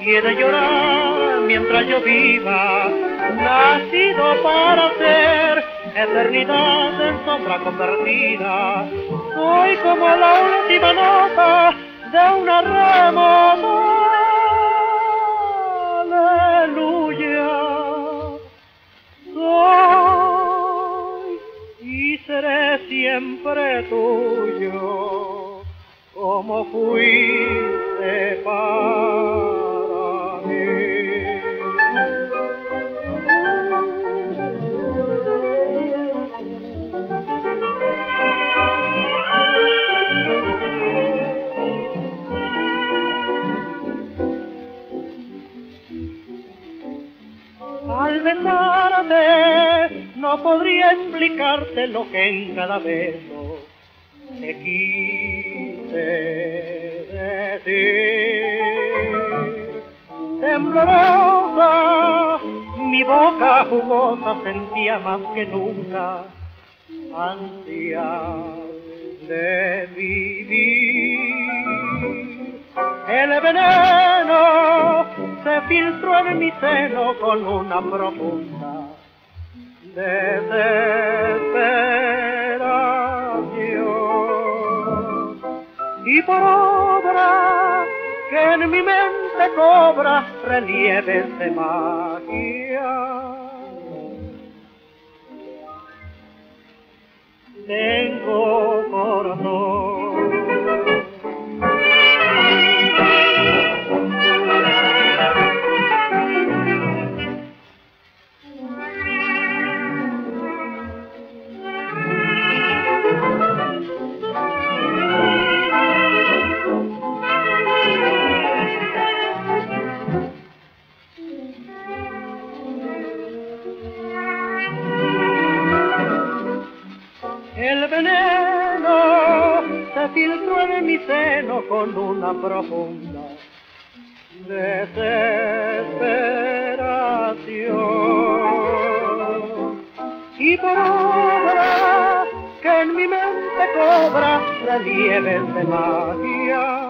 y he de llorar mientras yo viva, nacido para ser eternidad en sombra convertida. Soy como la última nota de una remota. Aleluya. Soy y seré siempre tuyo, como fuiste para mí. Al besarte no podría explicarte lo que en cada beso te decir. Temblorosa, mi boca jugosa sentía más que nunca ansia de vivir. El veneno se filtró en mi seno con una profunda desesperación. Y por obra que en mi mente cobra relieves de magia. Tengo El veneno se filtró en mi seno con una profunda desesperación. Y por obra que en mi mente cobra relieves de magia.